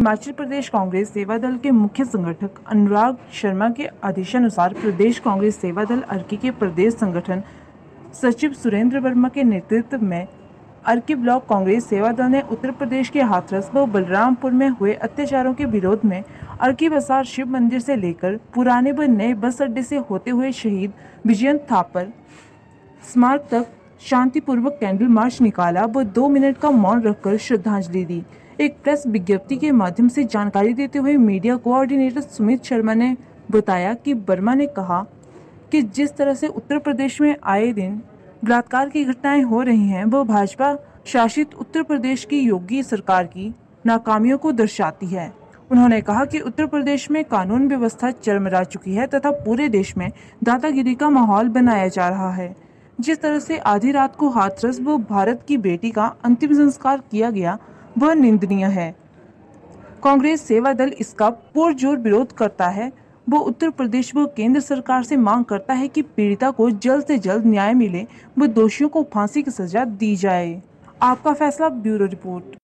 हिमाचल प्रदेश कांग्रेस सेवा दल के मुख्य संगठक अनुराग शर्मा के आदेशानुसार प्रदेश कांग्रेस सेवा दल अर्की के प्रदेश संगठन सचिव सुरेंद्र वर्मा के नेतृत्व में अर्की ब्लॉक कांग्रेस सेवा दल ने उत्तर प्रदेश के हाथरस व बलरामपुर में हुए अत्याचारों के विरोध में अर्की बसार शिव मंदिर से लेकर पुराने व नए बस अड्डे से होते हुए शहीद विजयंत थापर स्मारक तक शांतिपूर्वक कैंडल मार्च निकाला व दो मिनट का मौन रखकर श्रद्धांजलि दी। एक प्रेस विज्ञप्ति के माध्यम से जानकारी देते हुए मीडिया कोऑर्डिनेटर सुमित शर्मा ने बताया कि वर्मा ने कहा कि जिस तरह से उत्तर प्रदेश में आए दिन बलात्कार की घटनाएँ हो रही हैं, वो भाजपा शासित उत्तर प्रदेश की योगी सरकार की नाकामियों को दर्शाती है। उन्होंने कहा कि उत्तर प्रदेश में कानून व्यवस्था चरमरा चुकी है तथा पूरे देश में दादागिरी का माहौल बनाया जा रहा है। जिस तरह से आधी रात को हाथरस व भारत की बेटी का अंतिम संस्कार किया गया वह निंदनीय है। कांग्रेस सेवा दल इसका पुरजोर विरोध करता है। वो उत्तर प्रदेश व केंद्र सरकार से मांग करता है कि पीड़िता को जल्द से जल्द न्याय मिले व दोषियों को फांसी की सजा दी जाए। आपका फैसला, ब्यूरो रिपोर्ट।